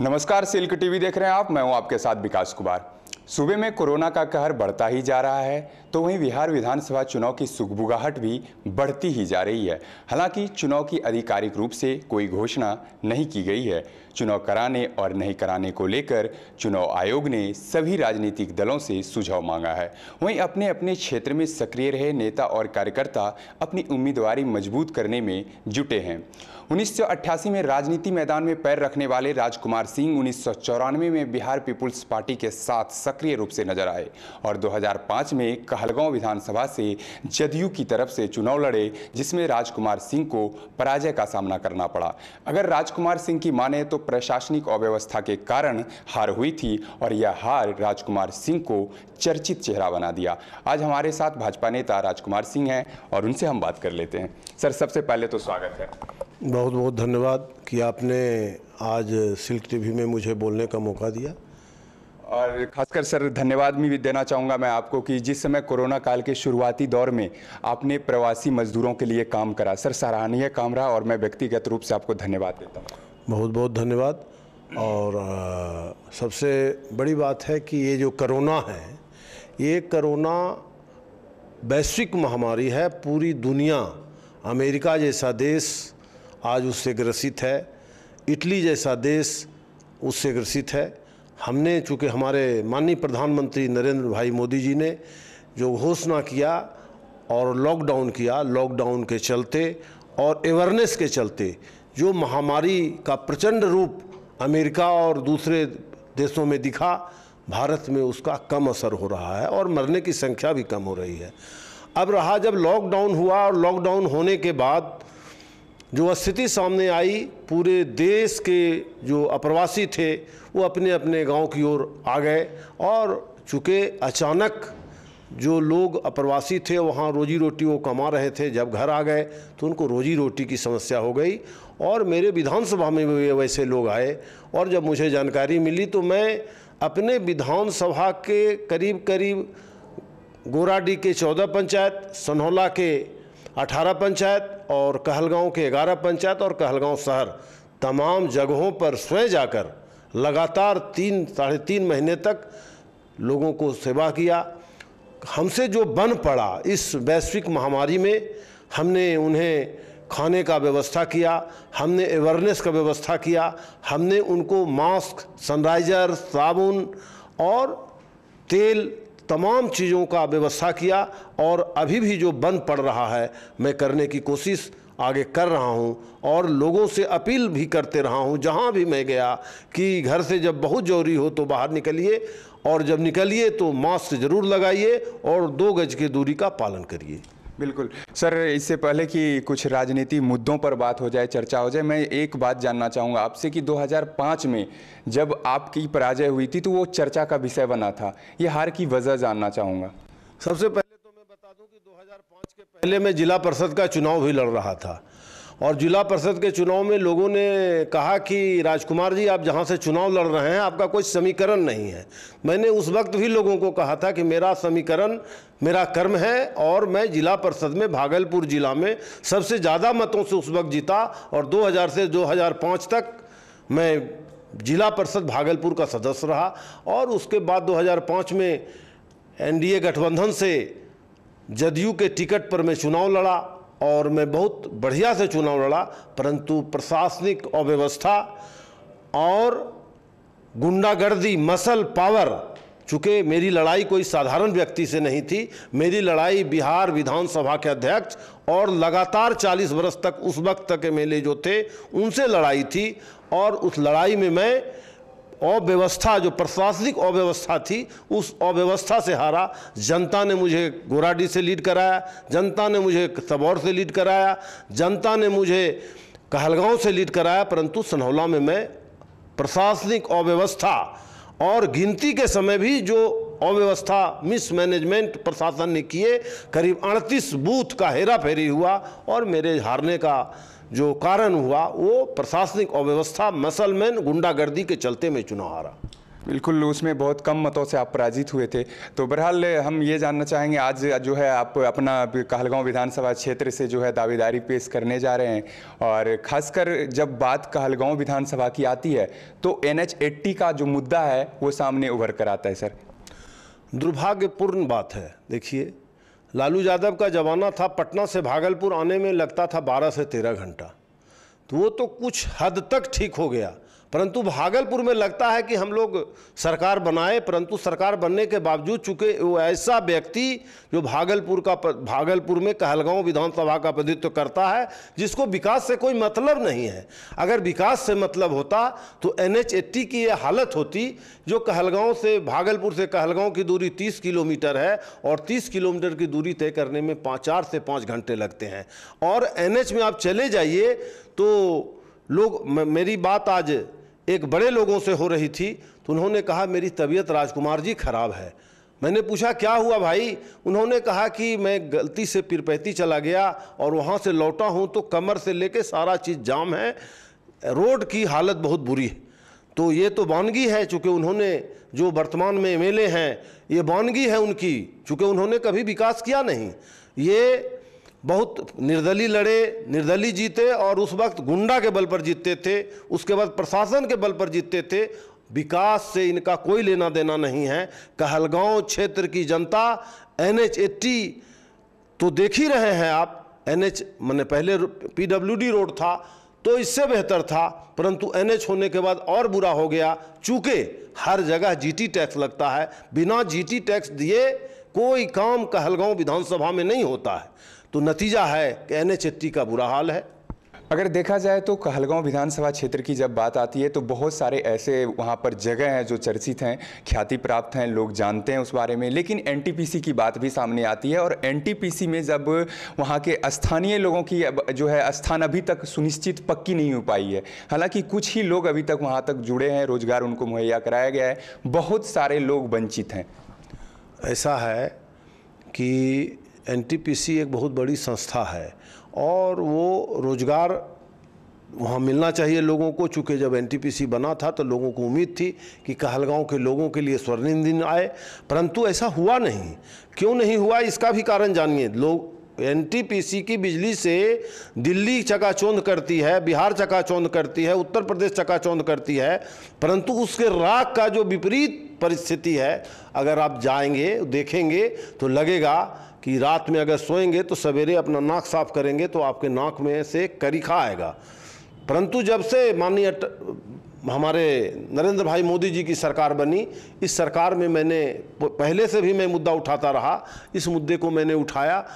नमस्कार silk TV देख रहे हैं आप। मैं हूँ आपके साथ विकास कुमार। सूबे में कोरोना का कहर बढ़ता ही जा रहा है तो वहीं बिहार विधानसभा चुनाव की सुगबुगाहट भी बढ़ती ही जा रही है। हालाँकि चुनाव की आधिकारिक रूप से कोई घोषणा नहीं की गई है। चुनाव कराने और नहीं कराने को लेकर चुनाव आयोग ने सभी राजनीतिक दलों से सुझाव मांगा है। वहीं अपने अपने क्षेत्र में सक्रिय रहे नेता और कार्यकर्ता अपनी उम्मीदवारी मज़बूत करने में जुटे हैं। उन्नीस सौ अट्ठासी में राजनीति मैदान में पैर रखने वाले राजकुमार सिंह उन्नीस सौ चौरानवे में बिहार पीपुल्स पार्टी के साथ सक्रिय रूप से नज़र आए और 2005 में कहलगांव विधानसभा से जदयू की तरफ़ से चुनाव लड़े, जिसमें राजकुमार सिंह को पराजय का सामना करना पड़ा। अगर राजकुमार सिंह की माने तो प्रशासनिक अव्यवस्था के कारण हार हुई थी और यह हार राजकुमार सिंह को चर्चित चेहरा बना दिया। आज हमारे साथ भाजपा नेता राजकुमार सिंह हैं और उनसे हम बात कर लेते हैं। सर, सबसे पहले तो स्वागत है। बहुत बहुत धन्यवाद कि आपने आज सिल्क टीवी में मुझे बोलने का मौका दिया। और खासकर सर धन्यवाद भी देना चाहूँगा मैं आपको कि जिस समय कोरोना काल के शुरुआती दौर में आपने प्रवासी मजदूरों के लिए काम करा सर सराहनीय काम रहा और मैं व्यक्तिगत रूप से आपको धन्यवाद देता हूँ। बहुत बहुत धन्यवाद। और आ, सबसे बड़ी बात है कि ये जो करोना है ये करोना वैश्विक महामारी है पूरी दुनिया अमेरिका जैसा देश आज उससे ग्रसित है इटली जैसा देश उससे ग्रसित है। हमने, चूँकि हमारे माननीय प्रधानमंत्री नरेंद्र भाई मोदी जी ने जो घोषणा किया और लॉकडाउन किया, लॉकडाउन के चलते और अवेयरनेस के चलते, जो महामारी का प्रचंड रूप अमेरिका और दूसरे देशों में दिखा, भारत में उसका कम असर हो रहा है और मरने की संख्या भी कम हो रही है। अब रहा जब लॉकडाउन हुआ और लॉकडाउन होने के बाद जो स्थिति सामने आई, पूरे देश के जो अप्रवासी थे, वो अपने अपने गाँव की ओर आ गए और चूँकि अचानक जो लोग अप्रवासी थे, वहाँ रोजी रोटी वो कमा रहे थे, जब घर आ गए तो उनको रोजी रोटी की समस्या हो गई और मेरे विधानसभा में भी वैसे लोग आए और जब मुझे जानकारी मिली तो मैं अपने विधानसभा के करीब करीब गोराडी के चौदह पंचायत, सनहौला के अठारह पंचायत और कहलगांव के ग्यारह पंचायत और कहलगांव शहर तमाम जगहों पर स्वयं जाकर लगातार तीन, साढ़े तीन महीने तक लोगों को सेवा किया। हमसे जो बन पड़ा इस वैश्विक महामारी में, हमने उन्हें खाने का व्यवस्था किया, हमने अवेयरनेस का व्यवस्था किया, हमने उनको मास्क सनराइज़र साबुन और तेल तमाम चीज़ों का व्यवस्था किया और अभी भी जो बंद पड़ रहा है, मैं करने की कोशिश आगे कर रहा हूँ और लोगों से अपील भी करते रहा हूँ, जहाँ भी मैं गया कि घर से जब बहुत ज़रूरी हो तो बाहर निकलिए और जब निकलिए तो मास्क ज़रूर लगाइए और दो गज की दूरी का पालन करिए। बिल्कुल। सर, इससे पहले कि कुछ राजनीति मुद्दों पर बात हो जाए, चर्चा हो जाए, मैं एक बात जानना चाहूँगा आपसे कि 2005 में जब आपकी पराजय हुई थी तो वो चर्चा का विषय बना था। ये हार की वजह जानना चाहूँगा। सबसे पहले तो मैं बता दूँ कि 2005 के पहले मैं जिला परिषद का चुनाव भी लड़ रहा था। और जिला परिषद के चुनाव में लोगों ने कहा कि राजकुमार जी, आप जहाँ से चुनाव लड़ रहे हैं, आपका कोई समीकरण नहीं है। मैंने उस वक्त भी लोगों को कहा था कि मेरा समीकरण, मेरा कर्म है और मैं जिला परिषद में, भागलपुर जिला में सबसे ज़्यादा मतों से उस वक्त जीता और 2000 से 2005 तक मैं जिला परिषद भागलपुर का सदस्य रहा और उसके बाद 2005 में एनडीए गठबंधन से जदयू के टिकट पर मैं चुनाव लड़ा। और मैं बहुत बढ़िया से चुनाव लड़ा परंतु प्रशासनिक अव्यवस्था और गुंडागर्दी, मसल, पावर, चूँकि मेरी लड़ाई कोई साधारण व्यक्ति से नहीं थी, मेरी लड़ाई बिहार विधानसभा के अध्यक्ष और लगातार 40 वर्ष तक उस वक्त तक एम जो थे, उनसे लड़ाई थी और उस लड़ाई में मैं अव्यवस्था, जो प्रशासनिक अव्यवस्था थी, उस अव्यवस्था से हारा जनता ने मुझे गोराडी से लीड कराया, जनता ने मुझे सबौर से लीड कराया, जनता ने मुझे कहलगांव से लीड कराया, परंतु सनहौला में मैं प्रशासनिक अव्यवस्था और गिनती के समय भी जो अव्यवस्था मिसमैनेजमेंट प्रशासन ने किए, करीब अड़तीस बूथ का हेरा फेरी हुआ और मेरे हारने का जो कारण हुआ वो प्रशासनिक अव्यवस्था मसलमैन गुंडागर्दी के चलते में चुनाव हारा। बिल्कुल उसमें बहुत कम मतों से आप पराजित हुए थे। तो बहरहाल हम ये जानना चाहेंगे आज जो है आप अपना कहलगांव विधानसभा क्षेत्र से जो है दावेदारी पेश करने जा रहे हैं और खासकर जब बात कहलगांव विधानसभा की आती है तो एन एच का जो मुद्दा है वो सामने उभर कर आता है सर। दुर्भाग्यपूर्ण बात है देखिए लालू यादव का जमाना था पटना से भागलपुर आने में लगता था बारह से तेरह घंटा। तो वो तो कुछ हद तक ठीक हो गया। परंतु भागलपुर में लगता है कि हम लोग सरकार बनाए, परंतु सरकार बनने के बावजूद चूँकि वो ऐसा व्यक्ति जो भागलपुर का भागलपुर में कहलगांव विधानसभा का प्रतिनिधित्व करता है, जिसको विकास से कोई मतलब नहीं है। अगर विकास से मतलब होता तो एन की ये हालत होती, जो कहलगांव से, भागलपुर से कहलगांव की दूरी 30 किलोमीटर है, और 30 किलोमीटर की दूरी तय करने में पाँच चार से पाँच घंटे लगते हैं। और एनएच में आप चले जाइए तो लोग मेरी बात आज एक बड़े लोगों से हो रही थी तो उन्होंने कहा, मेरी तबीयत राजकुमार जी खराब है। मैंने पूछा, क्या हुआ भाई? उन्होंने कहा कि, मैं गलती से पिरपैती चला गया और वहाँ से लौटा हूँ तो कमर से लेके सारा चीज़ जाम है, रोड की हालत बहुत बुरी है। तो ये तो बानगी है, चूँकि उन्होंने जो वर्तमान में एमएलए हैं, ये बानगी है उनकी, चूँकि उन्होंने कभी विकास किया नहीं। ये बहुत निर्दलीय लड़े, निर्दलीय जीते और उस वक्त गुंडा के बल पर जीतते थे, उसके बाद प्रशासन के बल पर जीतते थे। विकास से इनका कोई लेना देना नहीं है। कहलगांव क्षेत्र की जनता एन एच तो देख ही रहे हैं आप। एन एच मैंने पहले पीडब्ल्यूडी रोड था तो इससे बेहतर था, परंतु एनएच होने के बाद और बुरा हो गया। चूँकि हर जगह जीटी टैक्स लगता है, बिना जीटी टैक्स दिए कोई काम कहलगांव विधानसभा में नहीं होता है। तो नतीजा है कि एन का बुरा हाल है। अगर देखा जाए तो कहलगांव विधानसभा क्षेत्र की जब बात आती है तो बहुत सारे ऐसे वहाँ पर जगह हैं जो चर्चित हैं ख्याति प्राप्त हैं लोग जानते हैं उस बारे में लेकिन एनटीपीसी की बात भी सामने आती है और एनटीपीसी में जब वहाँ के स्थानीय लोगों की जो है स्थान अभी तक सुनिश्चित पक्की नहीं हो पाई है। हालाँकि कुछ ही लोग अभी तक वहाँ तक जुड़े हैं रोज़गार उनको मुहैया कराया गया है बहुत सारे लोग वंचित हैं। ऐसा है कि एनटीपीसी एक बहुत बड़ी संस्था है और वो रोज़गार वहाँ मिलना चाहिए लोगों को। चूँकि जब एनटीपीसी बना था तो लोगों को उम्मीद थी कि कहलगांव के लोगों के लिए स्वर्णिम दिन आए, परंतु ऐसा हुआ नहीं। क्यों नहीं हुआ, इसका भी कारण जानिए। लोग एनटीपीसी की बिजली से दिल्ली चकाचौंध करती है, बिहार चकाचौंध करती है, उत्तर प्रदेश चकाचौंध करती है, परंतु उसके राख का जो विपरीत परिस्थिति है, अगर आप जाएँगे, देखेंगे तो लगेगा कि रात में अगर सोएँगे तो सवेरे अपना नाक साफ़ करेंगे तो आपके नाक में से करीखा आएगा। परंतु जब से माननीय हमारे नरेंद्र भाई मोदी जी की सरकार बनी, इस सरकार में मैंने, पहले से भी मैं मुद्दा उठाता रहा, इस मुद्दे को मैंने उठाया।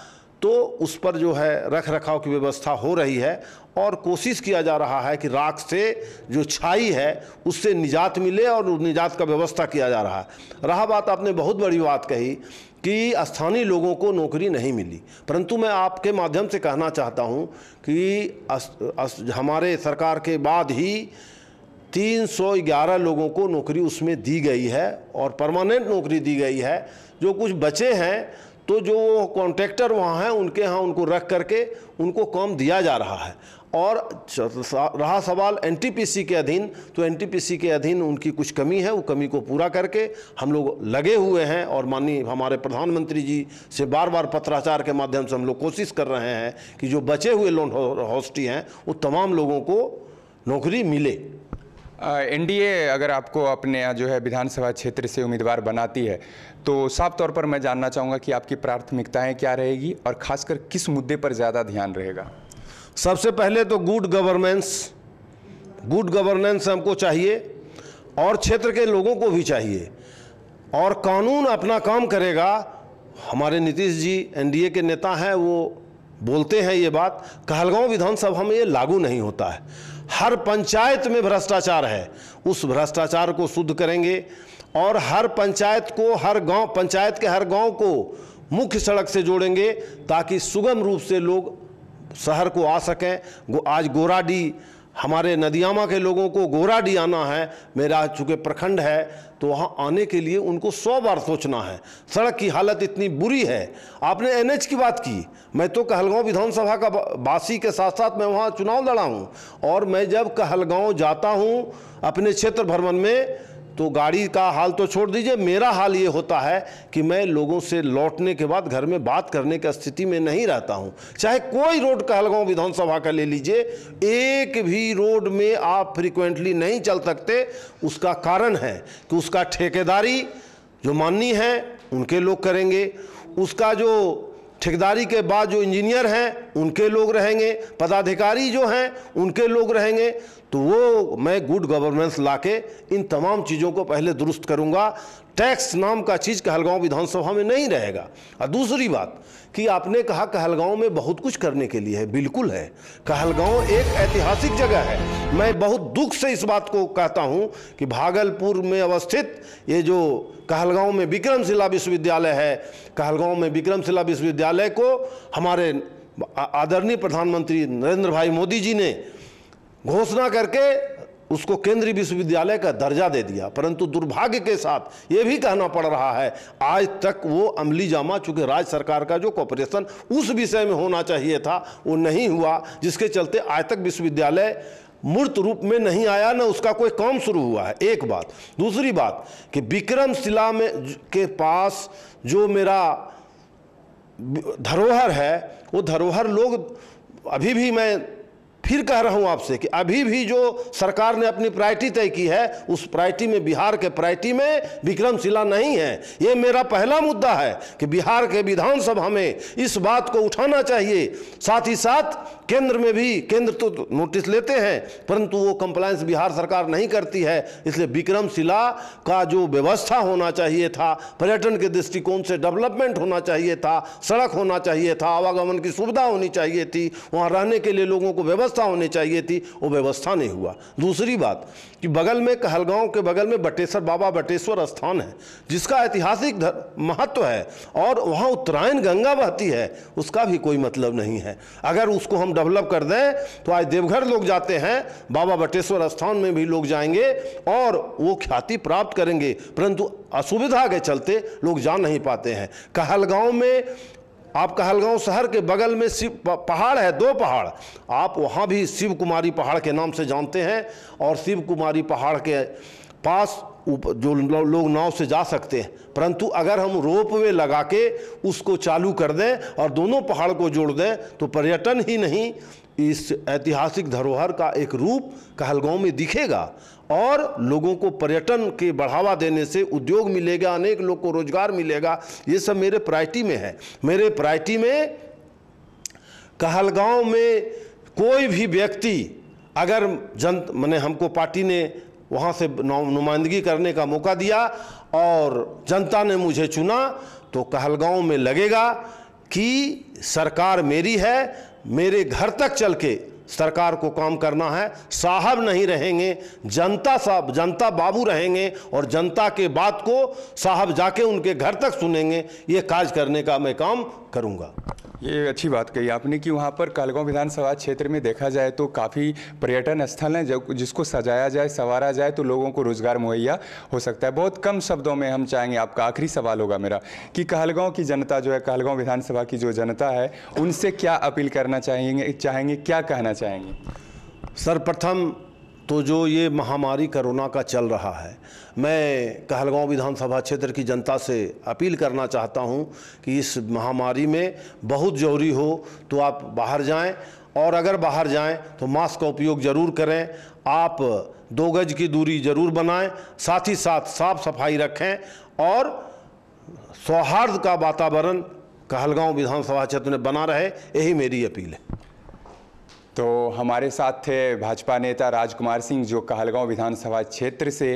तो उस पर जो है रख रखाव की व्यवस्था हो रही है और कोशिश किया जा रहा है कि राख से जो छाई है उससे निजात मिले और निजात का व्यवस्था किया जा रहा है। रहा बात आपने बहुत बड़ी बात कही कि स्थानीय लोगों को नौकरी नहीं मिली। परंतु मैं आपके माध्यम से कहना चाहता हूँ कि अस, अस, हमारे सरकार के बाद ही 311 लोगों को नौकरी उसमें दी गई है और परमानेंट नौकरी दी गई है। जो कुछ बचे हैं तो जो कॉन्ट्रैक्टर वहाँ हैं, उनके यहाँ उनको रख करके उनको काम दिया जा रहा है। और रहा सवाल एनटीपीसी के अधीन तो एनटीपीसी के अधीन उनकी कुछ कमी है, वो कमी को पूरा करके हम लोग लगे हुए हैं और माननीय हमारे प्रधानमंत्री जी से बार बार पत्राचार के माध्यम से हम लोग कोशिश कर रहे हैं कि जो बचे हुए लोन हॉस्टी हैं, वो तमाम लोगों को नौकरी मिले। एनडीए अगर आपको अपने जो है विधानसभा क्षेत्र से उम्मीदवार बनाती है तो साफ़ तौर पर मैं जानना चाहूँगा कि आपकी प्राथमिकताएँ क्या रहेगी और खासकर किस मुद्दे पर ज़्यादा ध्यान रहेगा? सबसे पहले तो गुड गवर्नेंस गुड गवर्नेंस हमको चाहिए और क्षेत्र के लोगों को भी चाहिए। और कानून अपना काम करेगा। हमारे नीतीश जी एनडीए के नेता हैं, वो बोलते हैं ये बात। कहलगांव विधानसभा में ये लागू नहीं होता है। हर पंचायत में भ्रष्टाचार है। उस भ्रष्टाचार को शुद्ध करेंगे और हर पंचायत को, हर गाँव, पंचायत के हर गाँव को मुख्य सड़क से जोड़ेंगे ताकि सुगम रूप से लोग शहर को आ सकें। आज गोराडी हमारे नदियामा के लोगों को गोराडी आना है, मेरा चूँकि प्रखंड है तो वहाँ आने के लिए उनको सौ बार सोचना है। सड़क की हालत इतनी बुरी है। आपने एनएच की बात की। मैं तो कहलगांव विधानसभा का बासी के साथ साथ मैं वहाँ चुनाव लड़ा हूँ। और मैं जब कहलगांव जाता हूँ, अपने क्षेत्र भ्रमण में तो गाड़ी का हाल तो छोड़ दीजिए। मेरा हाल ये होता है कि मैं लोगों से लौटने के बाद घर में बात करने की स्थिति में नहीं रहता हूँ। चाहे कोई रोड कहलगांव विधानसभा का ले लीजिए, एक भी रोड में आप फ्रिक्वेंटली नहीं चल सकते। उसका कारण है कि उसका ठेकेदारी जो माननी है, उनके लोग करेंगे। उसका जो ठेकेदारी के बाद जो इंजीनियर हैं, उनके लोग रहेंगे। पदाधिकारी जो हैं, उनके लोग रहेंगे। तो वो मैं गुड गवर्नेंस लाके इन तमाम चीज़ों को पहले दुरुस्त करूँगा। टैक्स नाम का चीज़ कहलगांव विधानसभा में नहीं रहेगा। और दूसरी बात कि आपने कहा कहलगांव में बहुत कुछ करने के लिए है, बिल्कुल है। कहलगांव एक ऐतिहासिक जगह है। मैं बहुत दुख से इस बात को कहता हूँ कि भागलपुर में अवस्थित ये जो कहलगांव में विक्रमशिला विश्वविद्यालय है, कहलगांव में विक्रमशिला विश्वविद्यालय को हमारे आदरणीय प्रधानमंत्री नरेंद्र भाई मोदी जी ने घोषणा करके उसको केंद्रीय विश्वविद्यालय का दर्जा दे दिया। परंतु दुर्भाग्य के साथ ये भी कहना पड़ रहा है, आज तक वो अमली जामा, चूँकि राज्य सरकार का जो कॉपरेशन उस विषय में होना चाहिए था, वो नहीं हुआ, जिसके चलते आज तक विश्वविद्यालय मूर्त रूप में नहीं आया, ना उसका कोई काम शुरू हुआ है। एक बात। दूसरी बात कि विक्रमशिला में के पास जो मेरा धरोहर है, वो धरोहर लोग, अभी भी मैं फिर कह रहा हूँ आपसे कि अभी भी जो सरकार ने अपनी प्रायोरिटी तय की है, उस प्रायोरिटी में बिहार के प्रायोरिटी में विक्रमशिला नहीं है। ये मेरा पहला मुद्दा है कि बिहार के विधानसभा में इस बात को उठाना चाहिए। साथ ही साथ केंद्र में भी केंद्र तो नोटिस लेते हैं, परंतु वो कंप्लायंस बिहार सरकार नहीं करती है। इसलिए विक्रमशिला का जो व्यवस्था होना चाहिए था, पर्यटन के दृष्टिकोण से डेवलपमेंट होना चाहिए था, सड़क होना चाहिए था, आवागमन की सुविधा होनी चाहिए थी, वहाँ रहने के लिए लोगों को व्यवस्था व्यवस्था होनी चाहिए थी, वो व्यवस्था नहीं हुआ। दूसरी बात कि बगल में कहलगांव के बगल में बटेश्वर बाबा बटेश्वर स्थान है, जिसका ऐतिहासिक महत्व है, और वहाँ उत्तरायण गंगा बहती है, उसका भी कोई मतलब नहीं है। अगर उसको हम डेवलप कर दें तो आज देवघर लोग जाते हैं, बाबा बटेश्वर स्थान में भी लोग जाएँगे, और वो ख्याति प्राप्त करेंगे, परंतु असुविधा के चलते लोग जा नहीं पाते हैं। कहलगांव में आप कहलगांव शहर के बगल में शिव पहाड़ है, दो पहाड़। आप वहाँ भी शिव कुमारी पहाड़ के नाम से जानते हैं और शिव कुमारी पहाड़ के पास जो लोग नाव से जा सकते हैं। परंतु अगर हम रोप वे लगा के उसको चालू कर दें और दोनों पहाड़ को जोड़ दें तो पर्यटन ही नहीं इस ऐतिहासिक धरोहर का एक रूप कहलगांव में दिखेगा और लोगों को पर्यटन के बढ़ावा देने से उद्योग मिलेगा, अनेक लोग को रोज़गार मिलेगा। ये सब मेरे प्रायरिटी में है। मेरे प्रायरिटी में कहलगांव में कोई भी व्यक्ति अगर जन, मैंने हमको पार्टी ने वहाँ से नुमाइंदगी करने का मौका दिया और जनता ने मुझे चुना तो कहलगांव में लगेगा कि सरकार मेरी है मेरे घर तक चल के सरकार को काम करना है। साहब नहीं रहेंगे, जनता साहब, जनता बाबू रहेंगे और जनता के बात को साहब जाके उनके घर तक सुनेंगे। ये काज करने का मैं काम करूँगा। ये अच्छी बात कही आपने कि वहाँ पर कालगांव विधानसभा क्षेत्र में देखा जाए तो काफ़ी पर्यटन स्थल हैं जिसको सजाया जाए, संवारा जाए तो लोगों को रोज़गार मुहैया हो सकता है। बहुत कम शब्दों में हम चाहेंगे, आपका आखिरी सवाल होगा मेरा, कि कहलगांव की जनता जो है कहलगांव विधानसभा की जो जनता है, उनसे क्या अपील करना चाहेंगे चाहेंगे, क्या कहना चाहेंगे सर्वप्रथम तो जो ये महामारी कोरोना का चल रहा है, मैं कहलगांव विधानसभा क्षेत्र की जनता से अपील करना चाहता हूँ कि इस महामारी में बहुत ज़रूरी हो तो आप बाहर जाएँ और अगर बाहर जाएँ तो मास्क का उपयोग ज़रूर करें। आप दो गज की दूरी ज़रूर बनाएँ, साथ ही साथ साफ़ सफ़ाई रखें और सौहार्द का वातावरण कहलगांव विधानसभा क्षेत्र में बना रहे, यही मेरी अपील है। तो हमारे साथ थे भाजपा नेता राजकुमार सिंह, जो कहलगांव विधानसभा क्षेत्र से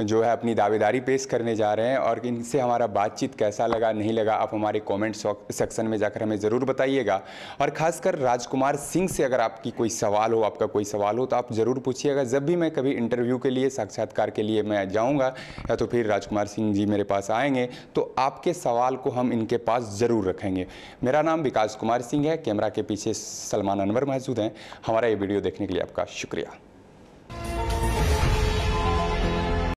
जो है अपनी दावेदारी पेश करने जा रहे हैं और इनसे हमारा बातचीत कैसा लगा, नहीं लगा, आप हमारे कमेंट सेक्शन में जाकर हमें ज़रूर बताइएगा। और ख़ासकर राजकुमार सिंह से अगर आपकी कोई सवाल हो, आपका कोई सवाल हो तो आप ज़रूर पूछिएगा। जब भी मैं कभी इंटरव्यू के लिए, साक्षात्कार के लिए मैं जाऊँगा, या तो फिर राजकुमार सिंह जी मेरे पास आएँगे तो आपके सवाल को हम इनके पास ज़रूर रखेंगे। मेरा नाम विकास कुमार सिंह है, कैमरा के पीछे सलमान अनवर मौजूद हैं। हमारा ये वीडियो देखने के लिए आपका शुक्रिया।